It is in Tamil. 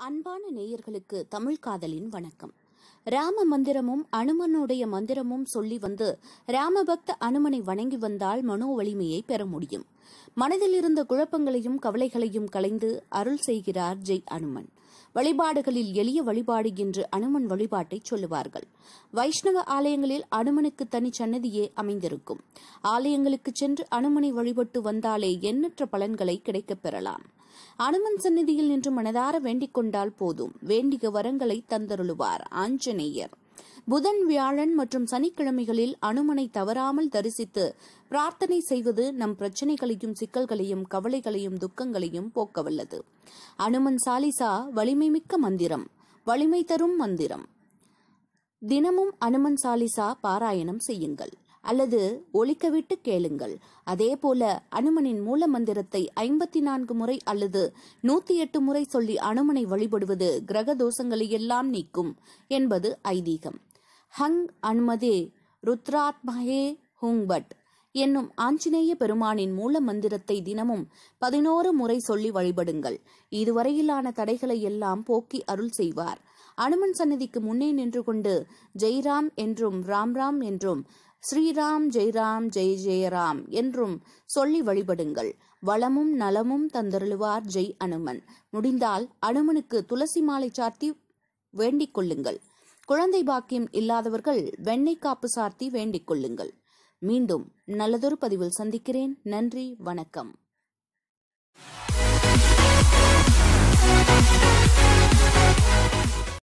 அன்பான நேயர்களுக்கு தமிழ் காதலின் வணக்கம். ராம மந்திரமும் அனுமனுடைய மந்திரமும் சொல்லி வந்து ராமபக்த அனுமனை வணங்கி வந்தால் மனோ வலிமையை பெற முடியும். மனதில் இருந்த குழப்பங்களையும் கவலைகளையும் கலைந்து அருள் செய்கிறார் ஜெய் அனுமன். வழிபாடுகளில் எளிய வழிபாடு என்று அனுமன் வழிபாட்டை சொல்லுவார்கள். வைஷ்ணவ ஆலயங்களில் அனுமனுக்கு தனி சன்னதியே அமைந்திருக்கும். ஆலயங்களுக்கு சென்று அனுமனை வழிபட்டு வந்தாலே எண்ணற்ற பலன்களை கிடைக்கப் பெறலாம். அனுமன் சந்நிதியில் நின்று மனதார வேண்டிக் கொண்டால் போதும். வேண்டிய வரங்களை தந்தருளுவார். ஆஞ்சநேயர். புதன் வியாழன் மற்றும் சனிக்கிழமைகளில் அனுமனை தவறாமல் தரிசித்து பிரார்த்தனை செய்வது நம் பிரச்சனைகளையும் சிக்கல்களையும் கவலைகளையும் துக்கங்களையும் போக்கவல்லது. அனுமன் சாலிசா வலிமை மிக்க மந்திரம். வலிமை தரும் மந்திரம். தினமும் அனுமன் சாலிசா பாராயணம் செய்யுங்கள். அல்லது ஒழிக்கவிட்டு கேளுங்கள். அதேபோல அனுமனின் மூல மந்திரத்தை ஐம்பத்தி நான்கு முறை அல்லது நூத்தி எட்டு முறை சொல்லி அனுமனை வழிபடுவது கிரக தோஷங்களை எல்லாம் நீக்கும் என்பது ஐதீகம். ஹங் அனுமதே ருத்ராத்மஹே ஹுங்பட் என்னும் ஆஞ்சநேய பெருமானின் மூல மந்திரத்தை தினமும் பதினோரு முறை சொல்லி வழிபடுங்கள். இதுவரையிலான தடைகளை எல்லாம் போக்கி அருள் செய்வார். அனுமன் சன்னதிக்கு முன்னே நின்று கொண்டு ஜெய்ராம் என்றும் ராம் ராம் என்றும் ஸ்ரீராம் ஜெய்ராம் ஜெய் ஜெயராம் என்றும் சொல்லி வழிபடுங்கள். வளமும் நலமும் தந்தருளுவார் ஜெய் அனுமன். முடிந்தால் அனுமனுக்கு துளசி மாலை சார்த்தி வேண்டிக் கொள்ளுங்கள். குழந்தை பாக்கியம் இல்லாதவர்கள் வெண்ணெய் காப்பு சார்த்தி வேண்டிக் கொள்ளுங்கள். மீண்டும் நல்லதொரு பதிவில் சந்திக்கிறேன். நன்றி வணக்கம்.